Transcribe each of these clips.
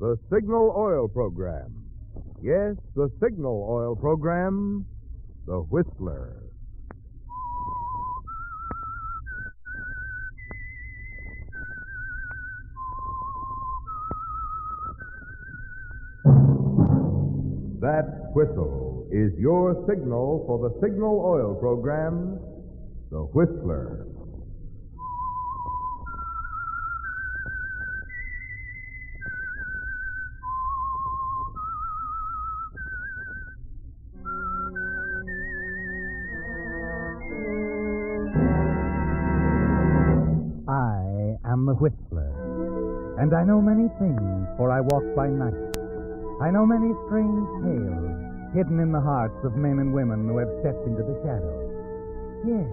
The Signal Oil Program. Yes, the Signal Oil Program. The Whistler. That whistle is your signal for the Signal Oil Program. The Whistler. And I know many things, for I walk by night. I know many strange tales hidden in the hearts of men and women who have stepped into the shadows. Yes,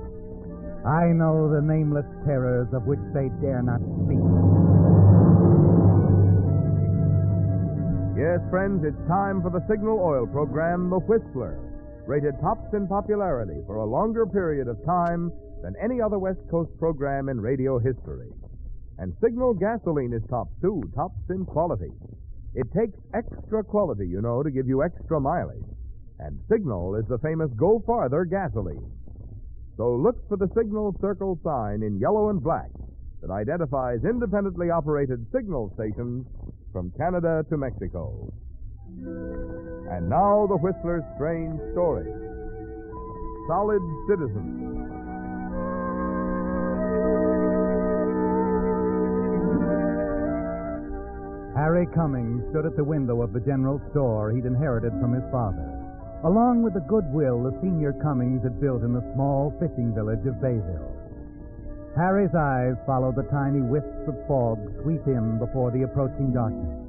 I know the nameless terrors of which they dare not speak. Yes, friends, it's time for the Signal Oil Program, The Whistler, rated tops in popularity for a longer period of time than any other West Coast program in radio history. And Signal gasoline is tops, too, tops in quality. It takes extra quality, you know, to give you extra mileage. And Signal is the famous Go Farther gasoline. So look for the Signal Circle sign in yellow and black that identifies independently operated signal stations from Canada to Mexico. And now the Whistler's strange story. Solid Citizens. Harry Cummings stood at the window of the general store he'd inherited from his father, along with the goodwill the senior Cummings had built in the small fishing village of Bayville. Harry's eyes followed the tiny wisps of fog sweep in before the approaching darkness.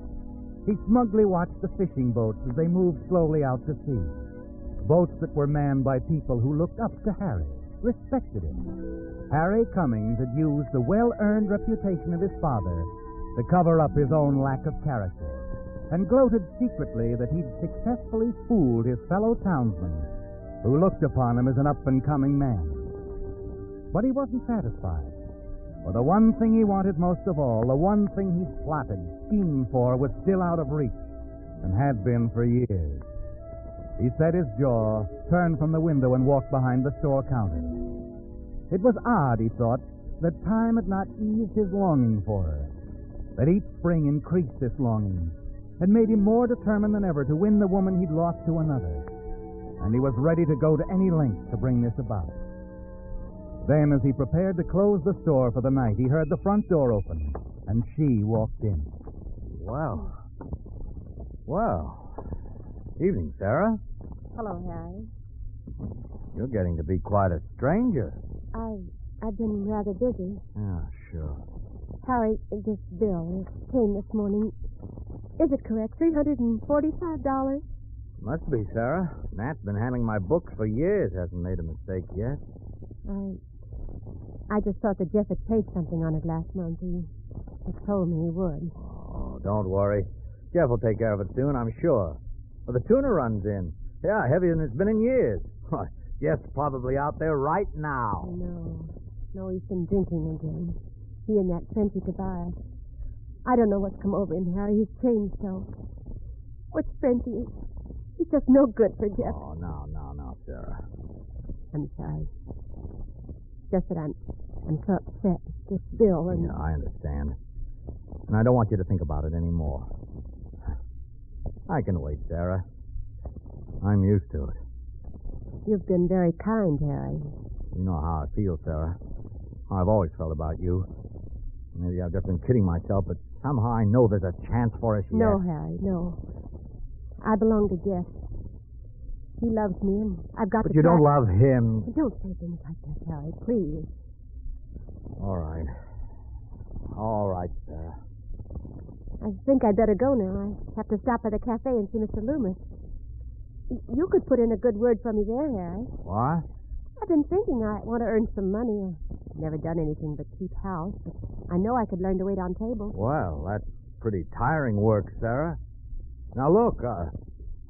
He smugly watched the fishing boats as they moved slowly out to sea. Boats that were manned by people who looked up to Harry, respected him. Harry Cummings had used the well earned reputation of his father to cover up his own lack of character, and gloated secretly that he'd successfully fooled his fellow townsmen, who looked upon him as an up and coming man. But he wasn't satisfied. For the one thing he wanted most of all, the one thing he'd plotted, schemed for, was still out of reach, and had been for years. He set his jaw, turned from the window, and walked behind the store counter. It was odd, he thought, that time had not eased his longing for her, that each spring increased this longing, and made him more determined than ever to win the woman he'd lost to another. And he was ready to go to any length to bring this about. Then, as he prepared to close the store for the night, he heard the front door open, and she walked in. Well. Well. Evening, Sarah. Hello, Harry. You're getting to be quite a stranger. I've I've been rather busy. Yeah, sure. Harry, this bill came this morning. Is it correct? Three hundred and forty-five dollars. Must be, Sarah. Nat's been handling my books for years. Hasn't made a mistake yet. I I just thought that Jeff had paid something on it last month. He, he told me he would. Oh, don't worry. Jeff will take care of it soon, I'm sure. Well, the tuna runs in. Yeah, heavier than it's been in years. Why, Jeff's probably out there right now. No, no, he's been drinking again. He and that Frenchy Tobias. I don't know what's come over him, Harry. He's changed so. What's Frenchy? He's just no good for Jeff. Oh, no, no, no, Sarah. I'm sorry. Just that I'm I'm so upset. This bill and Yeah, I understand. And I don't want you to think about it anymore. I can wait, Sarah. I'm used to it. you've been very kind, Harry. You know how I feel, Sarah. I've always felt about you. Maybe I've just been kidding myself, but somehow I know there's a chance for us yet. No, Harry, no. I belong to Jeff. He loves me, and I've got But to. you don't love him. Don't say things like that, Harry. Please. All right. All right, Sarah. I think I'd better go now. I have to stop by the cafe and see Mr. Loomis. You could put in a good word for me there, Harry. What? I've been thinking I want to earn some money. Never done anything but keep house, but I know I could learn to wait on tables. Well, that's pretty tiring work, Sarah. Now, look, uh,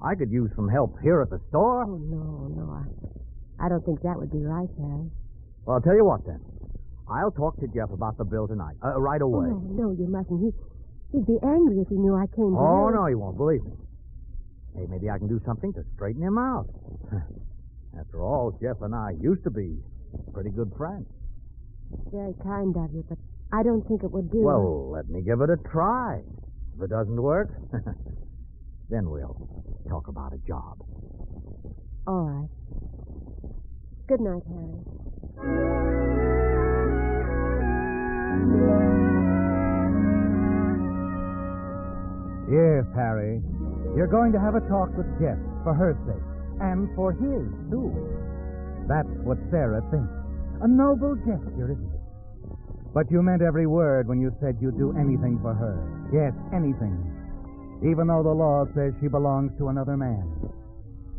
I could use some help here at the store. Oh, no, no. I, I don't think that would be right, Harry. Well, I'll tell you what, then. I'll talk to Jeff about the bill tonight, uh, right Oh, away. no, no, you mustn't. He, He'd be angry if he knew I came here. Oh, no, he won't. Believe me. Hey, maybe I can do something to straighten him out. After all, Jeff and I used to be pretty good friends. Very kind of you, but I don't think it would do. Well, let me give it a try. If it doesn't work, then we'll talk about a job. All right. Good night, Harry. Yes, Harry. You're going to have a talk with Jeff for her sake, and for his, too. That's what Sarah thinks. A noble gesture, isn't it? But you meant every word when you said you'd do anything for her. Yes, anything. Even though the law says she belongs to another man.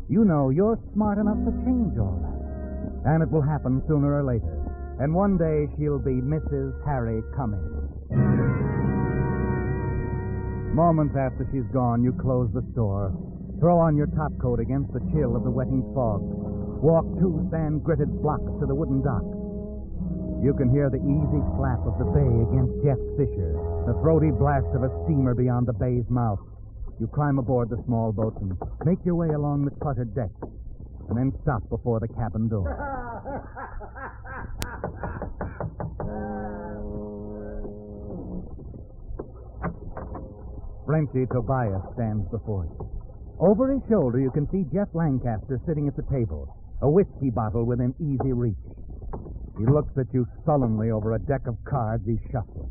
You know you're smart enough to change all that. And it will happen sooner or later. And one day she'll be Mrs. Harry Cummings. Moments after she's gone, you close the store, throw on your top coat against the chill of the wetting fog, walk two sand gritted blocks to the wooden dock. You can hear the easy flap of the bay against Jeff Fisher, the throaty blast of a steamer beyond the bay's mouth. You climb aboard the small boat and make your way along the cluttered deck, and then stop before the cabin door. Frenchy Tobias stands before you. Over his shoulder, you can see Jeff Lancaster sitting at the table, a whiskey bottle within easy reach. He looks at you sullenly over a deck of cards he's shuffling.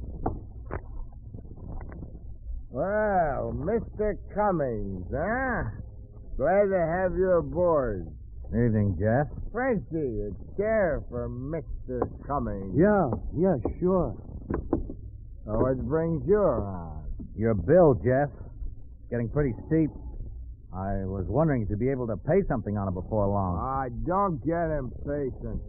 Well, Mr. Cummings, huh? Glad to have you aboard. Evening, Jeff. Frenchy, a chair for Mr. Cummings. Yeah, yeah, sure. So what brings you around? Your bill, Jeff. It's getting pretty steep. I was wondering if you'd be able to pay something on it before long. I don't get impatient.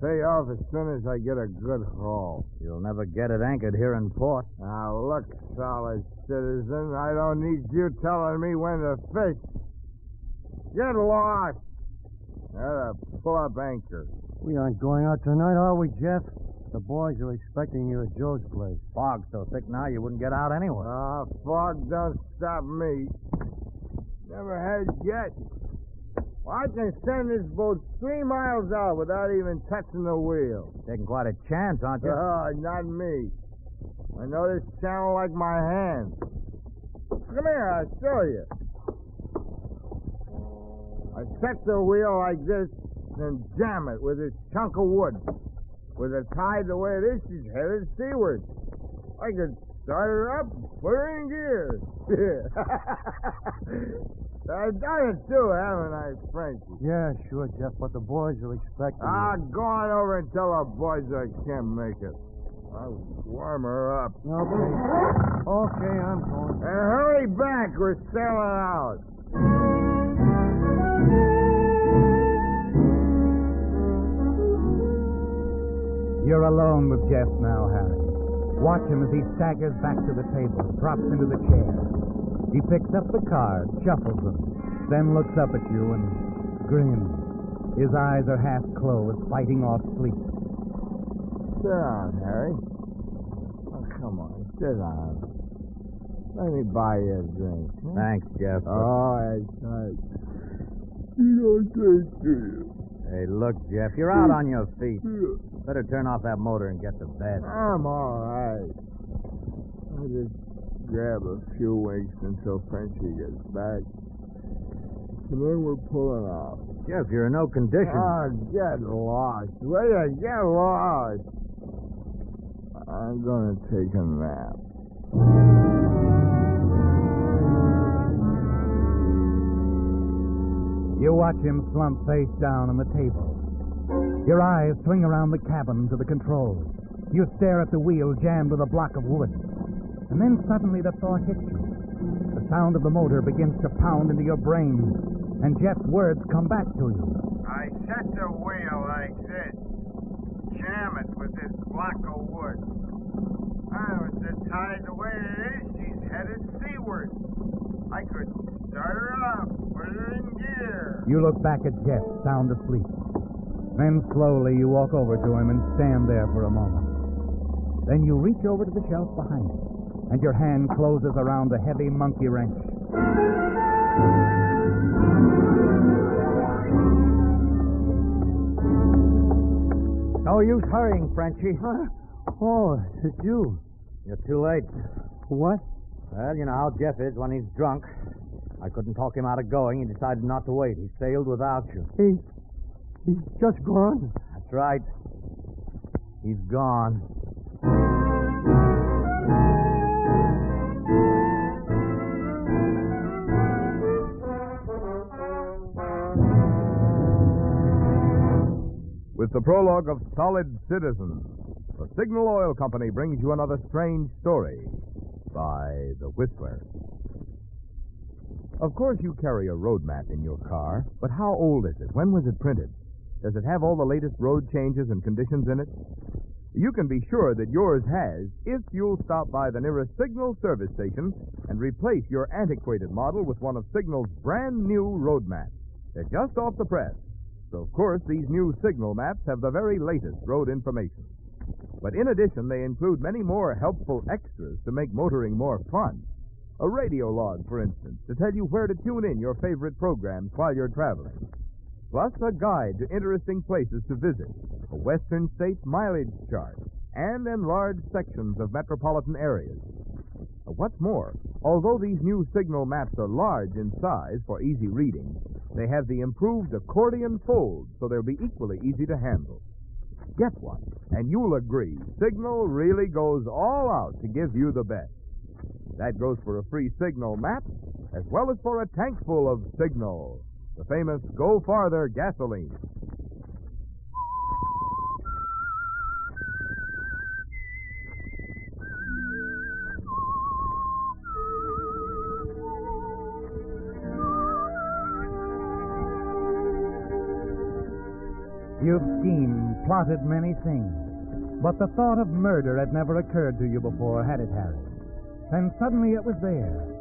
Pay off as soon as I get a good haul. You'll never get it anchored here in port. Now, look, solid citizen, I don't need you telling me when to fish. Get lost. Gotta pull up anchor. We aren't going out tonight, are we, Jeff? The boys are expecting you at Joe's place. Fog's so thick now you wouldn't get out anyway. Ah, fog don't stop me. Never has yet. Well, I can send this boat three miles out without even touching the wheel. Taking quite a chance, aren't you? Oh, not me. I know this channel like my hand. Come here, I'll show you. I set the wheel like this and jam it with this chunk of wood. With it tied the way it is, she's headed seaward. I could start her up, put her in gear. Yeah. I've done it too, haven't I, Frankie? Yeah, sure, Jeff, but the boys are expecting Ah, you. go on over and tell the boys I can't make it. I'll warm her up. Okay. Okay, I'm going. And hurry back, we're sailing out. You're alone with Jeff now, Harry. Watch him as he staggers back to the table, drops into the chair. He picks up the cards, shuffles them, then looks up at you and grins. His eyes are half closed, fighting off sleep. Sit down, Harry. Oh, come on, sit down. Let me buy you a drink. huh? Thanks, Jeff. Oh, it's right. You don't you. Hey, look, Jeff, you're out on your feet. Better turn off that motor and get to bed. I'm all right. I'll just grab a few winks until Frenchy gets back. And then we're pulling off. Jeff, you're in no condition. Ah, get lost. Will you get lost? I'm gonna take a nap. You watch him slump face down on the table. Your eyes swing around the cabin to the controls. You stare at the wheel jammed with a block of wood. And then suddenly the thought hits you. The sound of the motor begins to pound into your brain, and Jeff's words come back to you. I set the wheel like this. Jam it with this block of wood. I was it tied the way it is, she's headed seaward. I could start her up, put her in gear. You look back at Jeff, sound asleep. Then slowly you walk over to him and stand there for a moment. Then you reach over to the shelf behind him. and your hand closes around the heavy monkey wrench. No use hurrying, Frenchy. Huh? Oh, it's you. You're too late. What? Well, you know how Jeff is when he's drunk. I couldn't talk him out of going. He decided not to wait. He sailed without you. He. He's just gone. That's right. He's gone. With the prologue of Solid Citizen, the Signal Oil Company brings you another strange story by The Whistler. Of course, you carry a road map in your car, but how old is it? When was it printed? Does it have all the latest road changes and conditions in it? You can be sure that yours has if you'll stop by the nearest Signal service station and replace your antiquated model with one of Signal's brand new road maps. They're just off the press. So, of course, these new Signal maps have the very latest road information. But in addition, they include many more helpful extras to make motoring more fun. A radio log, for instance, to tell you where to tune in your favorite programs while you're traveling. Plus, a guide to interesting places to visit, a Western States mileage chart, and enlarged sections of metropolitan areas. Uh, What's more, although these new signal maps are large in size for easy reading, they have the improved accordion fold so they'll be equally easy to handle. Get one, and you'll agree Signal really goes all out to give you the best. That goes for a free Signal map as well as for a tank full of Signal, the famous Go Farther gasoline. You've schemed, plotted many things, but the thought of murder had never occurred to you before, had it, Harry? Then suddenly it was there,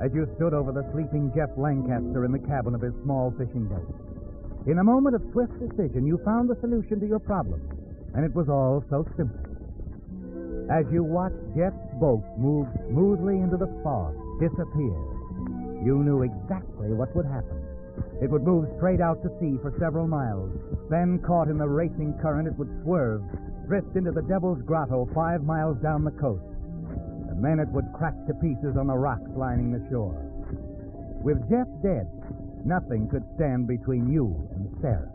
as you stood over the sleeping Jeff Lancaster in the cabin of his small fishing boat. In a moment of swift decision, you found the solution to your problem, and it was all so simple. As you watched Jeff's boat move smoothly into the fog, disappear, you knew exactly what would happen. It would move straight out to sea for several miles. Then, caught in the racing current, it would swerve, drift into the Devil's Grotto five miles down the coast. And then it would crack to pieces on the rocks lining the shore. With Jeff dead, nothing could stand between you and Sarah.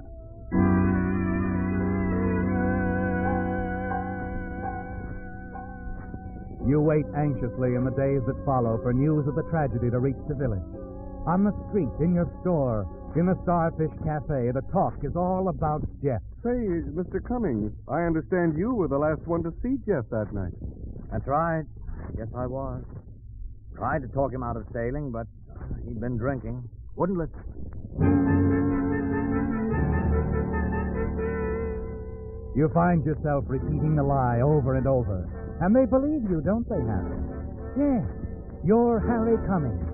You wait anxiously in the days that follow for news of the tragedy to reach the village. On the street, in your store, in the Starfish Cafe, the talk is all about Jeff. Say, Mr. Cummings, I understand you were the last one to see Jeff that night. That's right. Yes, I was. Tried to talk him out of sailing, but uh, he'd been drinking. Wouldn't listen. You find yourself repeating the lie over and over. And they believe you, don't they, Harry? Yes. You're Harry Cummings.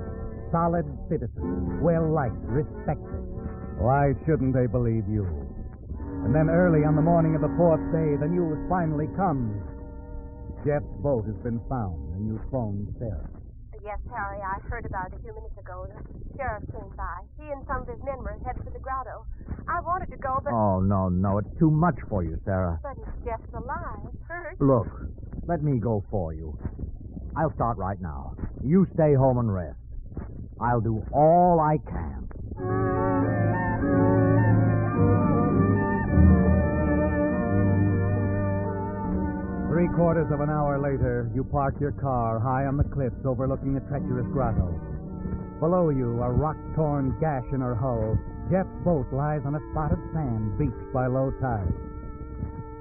Solid citizen. Well liked, respected. Why shouldn't they believe you? And then early on the morning of the fourth day, the news finally comes. Jeff's boat has been found, and you phoned Sarah. Yes, Harry, I heard about it a few minutes ago. The sheriff came by. He and some of his men were headed for the grotto. I wanted to go, but Oh, no, no. It's too much for you, Sarah. but if Jeff's alive, hurt. Look, let me go for you. I'll start right now. You stay home and rest. I'll do all I can. Three quarters of an hour later, you park your car high on the cliffs overlooking the treacherous grotto. Below you, a rock torn gash in her hull, Jeff's boat lies on a spot of sand beached by low tide.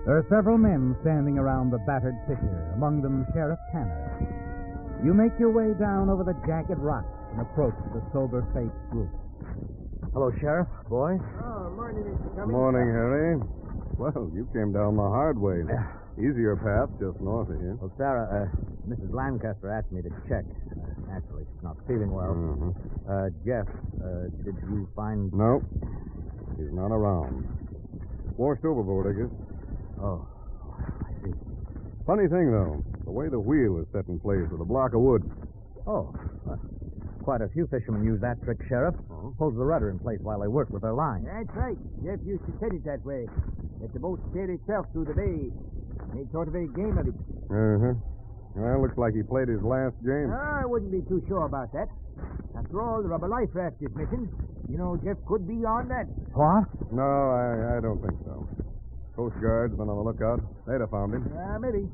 There are several men standing around the battered fissure, among them Sheriff Tanner. You make your way down over the jagged rocks and approach the sober faced group. Hello, Sheriff. Boy. Boys. Morning, Harry. Well, you came down the hard way. Yeah. Easier path just north of here. Well, Sarah, uh, Mrs. Lancaster asked me to check. Uh, naturally, she's not feeling well. Mhm. Uh, Jeff, uh, did you find. No, he's not around. Washed overboard, I guess. Oh, I see. Funny thing, though, the way the wheel is set in place with a block of wood. Oh, uh, quite a few fishermen use that trick, Sheriff. Holds the rudder in place while they work with their line. That's right. Jeff used to set it that way. Let the boat steer itself through the bay. Made sort of a game of it. Uh huh. Well, looks like he played his last game. Ah, I wouldn't be too sure about that. After all, the rubber life raft is missing. You know, Jeff could be on that. What? No, I, I don't think so. Coast Guard's been on the lookout. They'd have found him. Ah, maybe.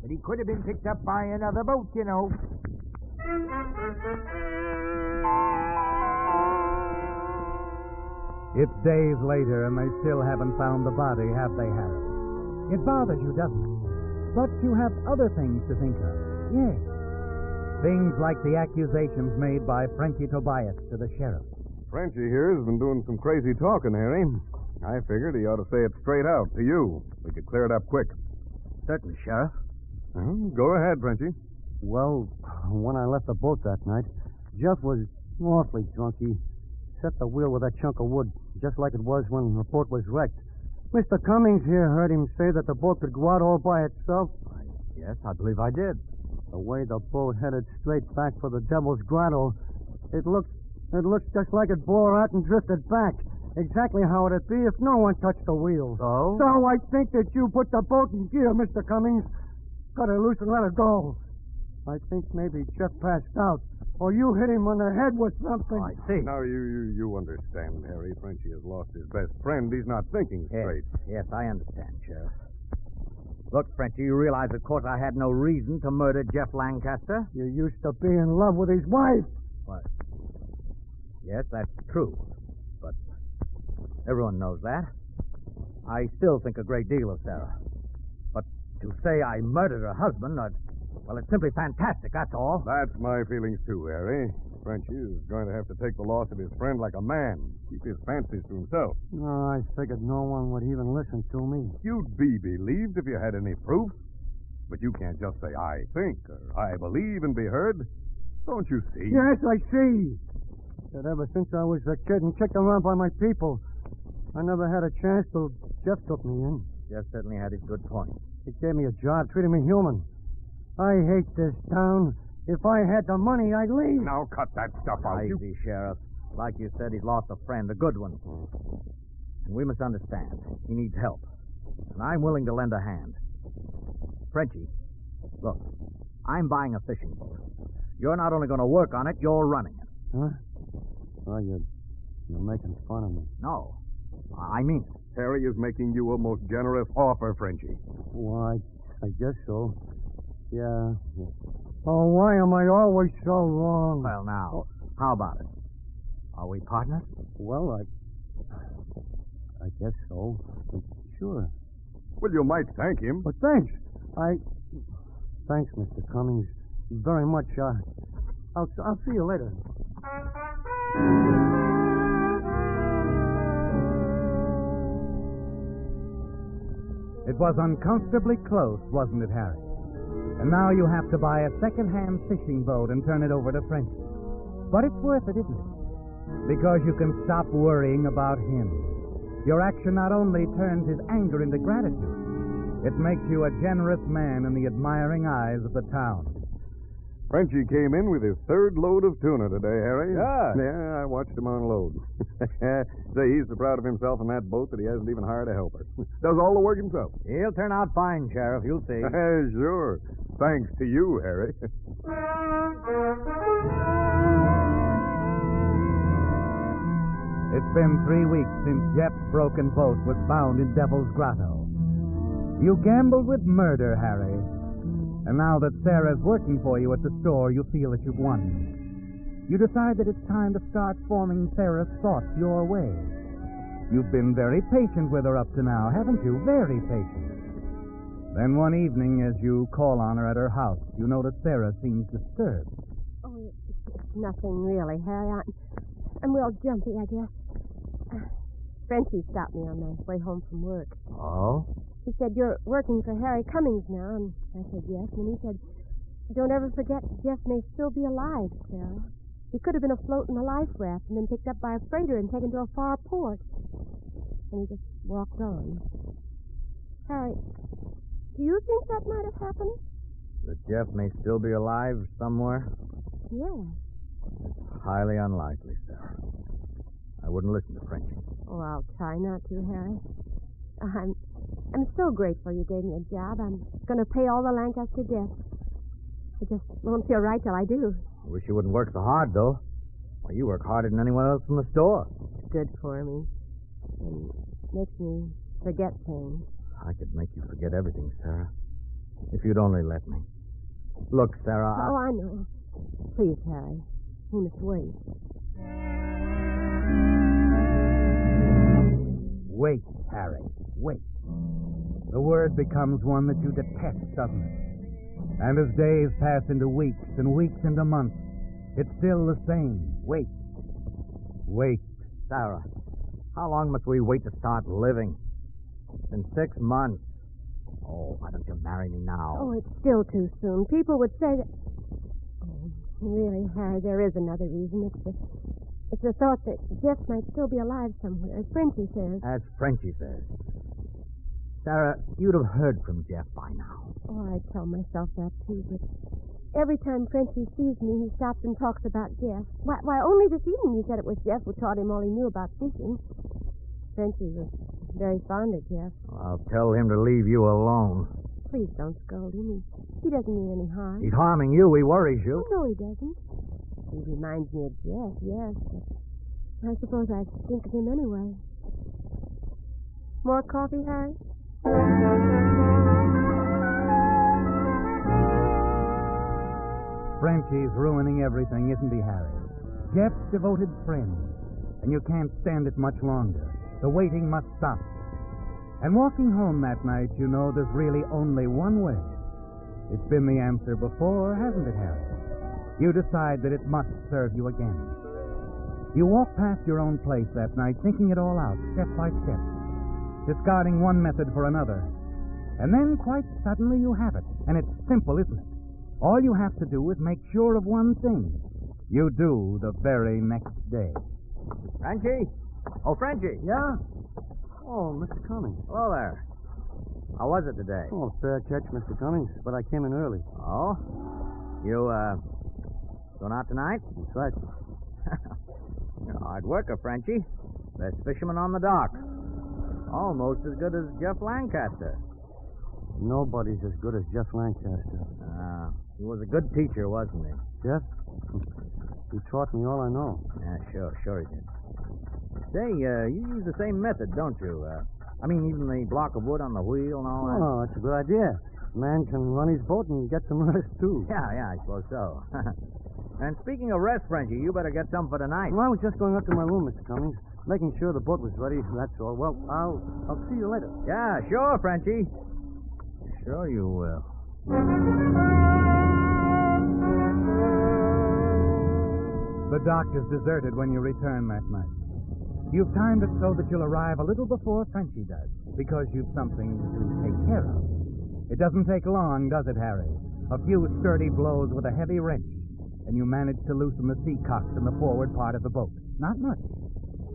But he could have been picked up by another boat, you know. It's days later, and they still haven't found the body, have they, Harry? It bothers you, doesn't it? But you have other things to think of. Yes. Things like the accusations made by Frenchy Tobias to the sheriff. Frenchy here has been doing some crazy talking, Harry. I figured he ought to say it straight out to you. We could clear it up quick. Certainly, Sheriff. Well, go ahead, Frenchy. Well, when I left the boat that night, Jeff was awfully drunk. He set the wheel with a chunk of wood, just like it was when the boat was wrecked. Mr. Cummings here heard him say that the boat could go out all by itself. Yes, I believe I did. The way the boat headed straight back for the Devil's Grotto, it looked it looked just like it bore out and drifted back. Exactly how it'd be if no one touched the wheel. So? So I think that you put the boat in gear, Mr. Cummings. Cut her loose and let her go. I think maybe Jeff passed out, or you hit him on the head with something. I see. Now, you, you, you understand, Harry. Frenchy has lost his best friend. He's not thinking straight. yes, I understand, Sheriff. Look, Frenchy, you realize, of course, I had no reason to murder Jeff Lancaster. You used to be in love with his wife. What? Yes, that's true. But everyone knows that. I still think a great deal of Sarah. But to say I murdered her husband, uh, well, it's simply fantastic, that's all. That's my feelings, too, Harry. Frenchy is going to have to take the loss of his friend like a man, keep his fancies to himself. No, I figured no one would even listen to me. You'd be believed if you had any proof. But you can't just say, I think, or I believe, and be heard. Don't you see? Yes, I see. That ever since I was a kid and kicked around by my people, I never had a chance till Jeff took me in. Jeff certainly had his good points. He gave me a job, treated me human. I hate this town. If I had the money, I'd leave. Now cut that stuff out. You... Easy, Sheriff. Like you said, he's lost a friend, a good one. And we must understand. He needs help. And I'm willing to lend a hand. Frenchy, look, I'm buying a fishing boat. You're not only going to work on it, you're running it. Huh? Well, you're, you're making fun of me. No, I mean it. Harry is making you a most generous offer, Frenchy. Why, I guess so. Yeah. yeah. Oh, why am I always so wrong? Well, now, how about it? Are we partners? Well, I. I guess so. Sure. Well, you might thank him. But thanks. I. Thanks, Mr. Cummings. Very much. Uh, I'll, I'll see you later. It was uncomfortably close, wasn't it, Harry? And now you have to buy a second-hand fishing boat and turn it over to Frenchy. But it's worth it, isn't it? Because you can stop worrying about him. Your action not only turns his anger into gratitude, it makes you a generous man in the admiring eyes of the town. Frenchy came in with his third load of tuna today, Harry. Yeah. Yeah, I watched him unload. Say, he's so proud of himself in that boat that he hasn't even hired a helper. Does all the work himself. He'll turn out fine, Sheriff. You'll see. sure. Thanks to you, Harry. It's been three weeks since Jeff's broken boat was found in Devil's Grotto. You gambled with murder, Harry. And now that Sarah's working for you at the store, you feel that you've won. You decide that it's time to start forming Sarah's thoughts your way. You've been very patient with her up to now, haven't you? Very patient. Then one evening, as you call on her at her house, you notice Sarah seems disturbed. Oh, it's, it's nothing really, Harry. I'm, I'm real jumpy, I guess. Uh, Frenchy stopped me on my way home from work. Oh? He said, You're working for Harry Cummings now. And I said, Yes. And he said, Don't ever forget Jeff may still be alive, Sarah. He could have been afloat in a life raft and been picked up by a freighter and taken to a far port. And he just walked on. Harry, Do you think that might have happened? That Jeff may still be alive somewhere? Yes. It's Highly unlikely, Sarah. I wouldn't listen to Frenchy. Oh, I'll try not to, Harry. I'm I'm so grateful you gave me a job. I'm going to pay all the Lancaster debts. I just won't feel right till I do. I wish you wouldn't work so hard, though. Why, you work harder than anyone else in the store. It's good for me. And makes me forget things. I could make you forget everything, Sarah. If you'd only let me. Look, Sarah. Oh, I know. Please, Harry. We must wait. Wait, Harry, wait. The word becomes one that you detest, doesn't it? And as days pass into weeks and weeks into months, it's still the same. Wait. Wait. Sarah, how long must we wait to start living? It's been six months. Oh, why don't you marry me now? Oh, it's still too soon. People would say that. Oh, really, Harry, there is another reason. It's the, it's the thought that Jeff might still be alive somewhere, as Frenchy says. As Frenchy says. Sarah, you'd have heard from Jeff by now. Oh, I tell myself that too, but every time Frenchy sees me, he stops and talks about Jeff. Why, why, only this evening he said it was Jeff who taught him all he knew about fishing. Frenchy was very fond of Jeff. I'll tell him to leave you alone. Please don't scold him. He, he doesn't mean any harm. He's harming you. He worries you. Oh, no, he doesn't. He reminds me of Jeff, yes, I suppose I think of him anyway. More coffee, Harry? Frenchy's ruining everything, isn't he, Harry? Jeff's devoted friend. And you can't stand it much longer. The waiting must stop. And walking home that night, you know there's really only one way. It's been the answer before, hasn't it, Harry? You decide that it must serve you again. You walk past your own place that night, thinking it all out, step by step, discarding one method for another. And then, quite suddenly, you have it. And it's simple, isn't it? All you have to do is make sure of one thing. You do the very next day. Frenchy? Oh, Frenchy. Yeah? Oh, Mr. Cummings. Hello there. How was it today? Oh, fair catch, Mr. Cummings, but I came in early. Oh? You, uh, going out tonight? That's right. You're a hard worker, Frenchy. Best fisherman on the dock. Almost as good as Jeff Lancaster. Nobody's as good as Jeff Lancaster. Uh, he was a good teacher, wasn't he? Jeff? He taught me all I know. Yeah, sure, sure he did. Say, uh, you use the same method, don't you? Uh, I mean, even the block of wood on the wheel and all that. Oh, that's a good idea. Man can run his boat and get some rest, too. Yeah, yeah, I suppose so. and speaking of rest, Frenchy, you better get some for tonight. Well, I was just going up to my room, Mr. Cummings, making sure the boat was ready. That's all. Well, I'll I'll see you later. Yeah, sure, Frenchy. Sure you will. The dock is deserted when you return that night. You've timed it so that you'll arrive a little before Frenchy does, because you've something to take care of. It doesn't take long, does it, Harry? A few sturdy blows with a heavy wrench, and you manage to loosen the sea cocks in the forward part of the boat. Not much.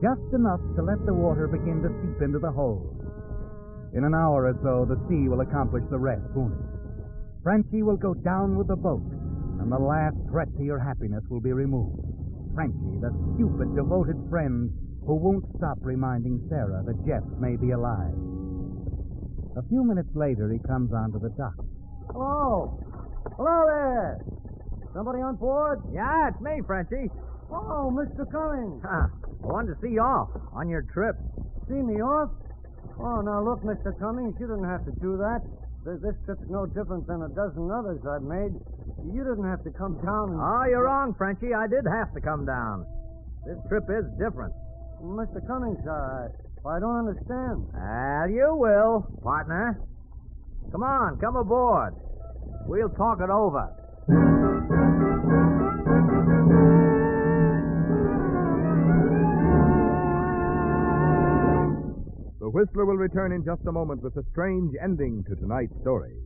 Just enough to let the water begin to seep into the hold. In an hour or so, the sea will accomplish the rest, won't it? Will go down with the boat, and the last threat to your happiness will be removed. Frenchy, the stupid, devoted friend who won't stop reminding Sarah that Jeff may be alive. A few minutes later, he comes onto the dock. Hello. Hello there. Somebody on board? Yeah, it's me, Frenchy. Oh, Mr. Cummings. Huh. I wanted to see you off on your trip. See me off? Oh, now look, Mr. Cummings, you didn't have to do that. This trip's no different than a dozen others I've made. You didn't have to come down and... Oh, you're wrong, Frenchy. I did have to come down. This trip is different. Mr. Cummings, I, I don't understand. Well, you will, partner. Come on, come aboard. We'll talk it over. The Whistler will return in just a moment with a strange ending to tonight's story.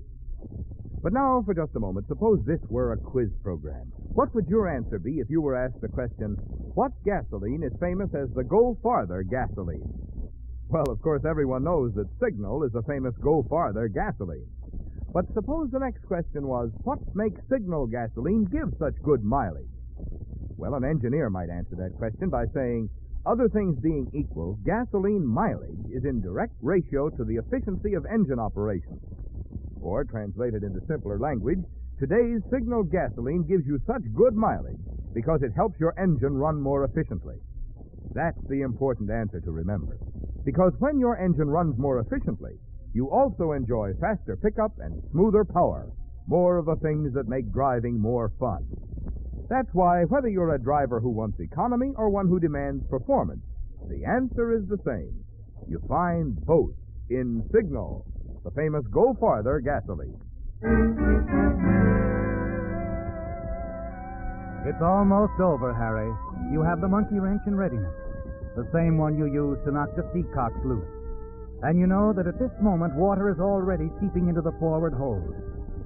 But now, for just a moment, suppose this were a quiz program. What would your answer be if you were asked the question, What gasoline is famous as the Go Farther gasoline? Well, of course, everyone knows that Signal is the famous Go Farther gasoline. But suppose the next question was, what makes signal gasoline give such good mileage? Well, an engineer might answer that question by saying, other things being equal, gasoline mileage is in direct ratio to the efficiency of engine operation. Or, translated into simpler language, today's signal gasoline gives you such good mileage because it helps your engine run more efficiently. That's the important answer to remember. Because when your engine runs more efficiently, you also enjoy faster pickup and smoother power, more of the things that make driving more fun. That's why, whether you're a driver who wants economy or one who demands performance, the answer is the same. You find both in Signal, the famous Go Farther gasoline. It's almost over, Harry. You have the monkey wrench in readiness. The same one you used to knock the sea cocks loose. And you know that at this moment water is already seeping into the forward hold.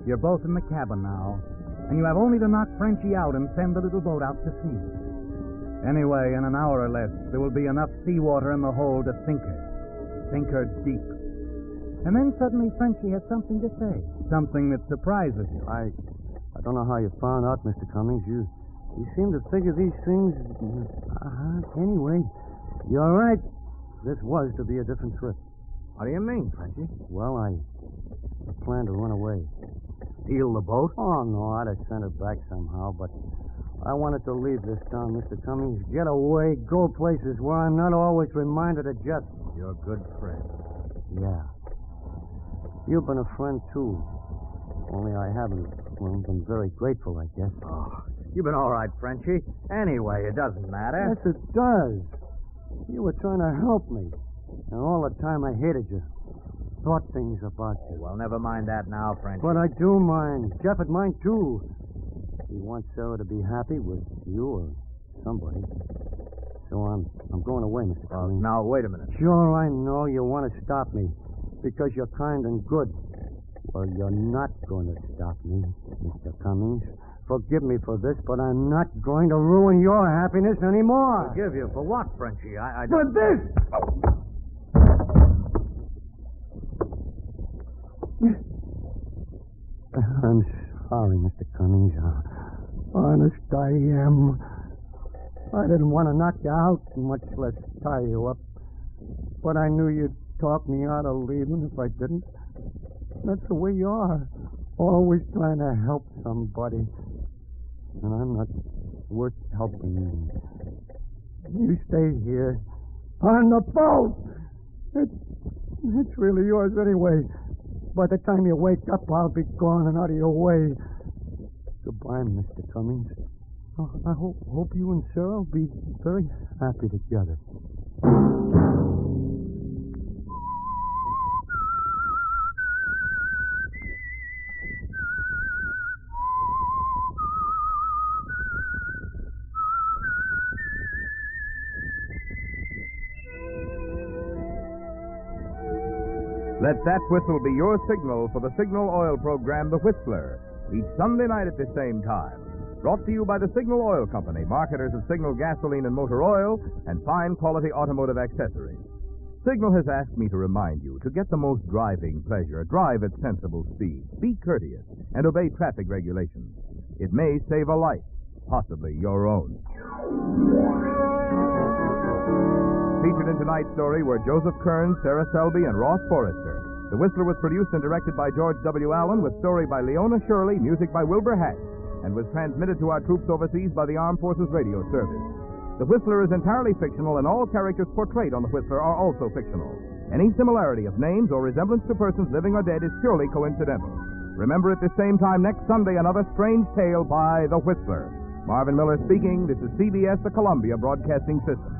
You're both in the cabin now, and you have only to knock Frenchy out and send the little boat out to sea. Anyway, in an hour or less, there will be enough seawater in the hold to sink her. Sink her deep. And then suddenly Frenchy has something to say. Something that surprises you. I, I don't know how you found out, Mr. Cummings. You, you seem to figure these things. Uh, anyway, you're right. This was to be a different trip. What do you mean, Frenchy? Well, I, I planned to run away. Steal the boat? Oh, no, I'd have sent it back somehow, but I wanted to leave this town, Mr. Cummings. Get away, go places where I'm not always reminded of Jeff. You're a good friend. Yeah. You've been a friend, too. Only I haven't well, been very grateful, I guess. Oh, you've been all right, Frenchy. Anyway, it doesn't matter. Yes, it does. You were trying to help me. And all the time I hated you. Thought things about you. Well, never mind that now, Frenchy. But I do mind. Jeff would mind, too. He wants Sarah to be happy with you or somebody. So I'm I'm going away, Mr. Well, Cummings. now, wait a minute. Sure, I know you want to stop me because you're kind and good. Well, you're not going to stop me, Mr. Cummings. Forgive me for this, but I'm not going to ruin your happiness anymore. Forgive you for what, Frenchy? I, I For don't... this! Oh. I'm sorry, Mr. Cummings. Uh, honest, I am. I didn't want to knock you out, much less tie you up. But I knew you'd talk me out of leaving if I didn't. That's the way you are. Always trying to help somebody. And I'm not worth helping. You stay here. On the boat! It's, it's really yours anyway. By the time you wake up, I'll be gone and out of your way. Goodbye, Mr. Cummings. I hope, hope you and Sarah will be very happy together. Let that whistle be your signal for the Signal Oil program, The Whistler, each Sunday night at the same time. Brought to you by the Signal Oil Company, marketers of Signal gasoline and motor oil and fine quality automotive accessories. Signal has asked me to remind you to get the most driving pleasure. Drive at sensible speed. Be courteous and obey traffic regulations. It may save a life, possibly your own. Featured in tonight's story were Joseph Kearns, Sarah Selby, and Ross Forrester. The Whistler was produced and directed by George W. Allen, with story by Leona Shirley, music by Wilbur Hatch, and was transmitted to our troops overseas by the Armed Forces Radio Service. The Whistler is entirely fictional, and all characters portrayed on The Whistler are also fictional. Any similarity of names or resemblance to persons living or dead is purely coincidental. Remember at the same time next Sunday another strange tale by The Whistler. Marvin Miller speaking. This is CBS, the Columbia Broadcasting System.